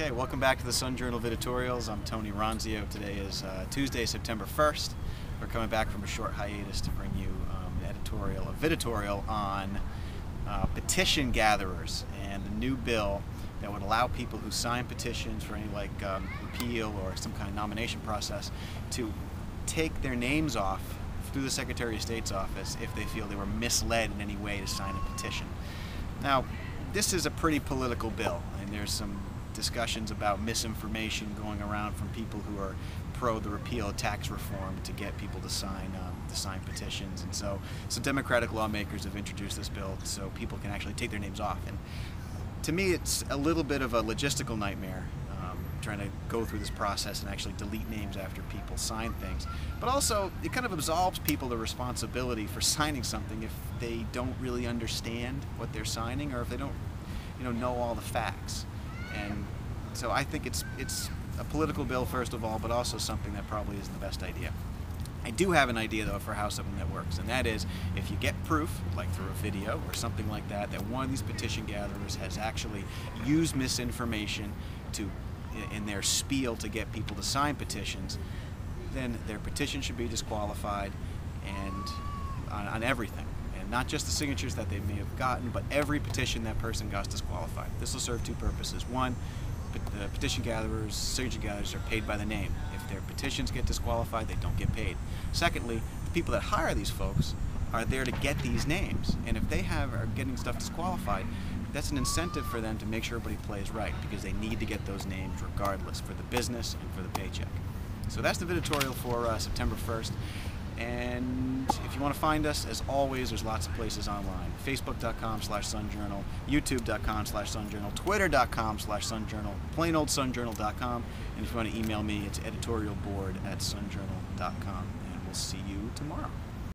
Okay, welcome back to the Sun Journal Editorials. I'm Tony Ronzio. Today is uh, Tuesday, September 1st. We're coming back from a short hiatus to bring you um, an editorial, a editorial on uh, petition gatherers and the new bill that would allow people who sign petitions for any like um, repeal or some kind of nomination process to take their names off through the Secretary of State's office if they feel they were misled in any way to sign a petition. Now, this is a pretty political bill, and there's some discussions about misinformation going around from people who are pro the repeal of tax reform to get people to sign um, to sign petitions. And so, so Democratic lawmakers have introduced this bill so people can actually take their names off. And to me, it's a little bit of a logistical nightmare um, trying to go through this process and actually delete names after people sign things. But also, it kind of absolves people the responsibility for signing something if they don't really understand what they're signing or if they don't, you know, know all the facts. And so I think it's it's a political bill first of all, but also something that probably isn't the best idea. I do have an idea though for how something that works, and that is if you get proof, like through a video or something like that, that one of these petition gatherers has actually used misinformation to in their spiel to get people to sign petitions, then their petition should be disqualified and on, on everything not just the signatures that they may have gotten, but every petition that person got disqualified. This will serve two purposes. One, the petition gatherers, signature gatherers are paid by the name. If their petitions get disqualified, they don't get paid. Secondly, the people that hire these folks are there to get these names, and if they have are getting stuff disqualified, that's an incentive for them to make sure everybody plays right because they need to get those names regardless for the business and for the paycheck. So that's the editorial for uh, September 1st. And you want to find us, as always, there's lots of places online. Facebook.com slash sunjournal, YouTube.com slash sunjournal, Twitter.com slash sunjournal, plainoldsunjournal.com. And if you want to email me, it's editorialboard at sunjournal.com. And we'll see you tomorrow.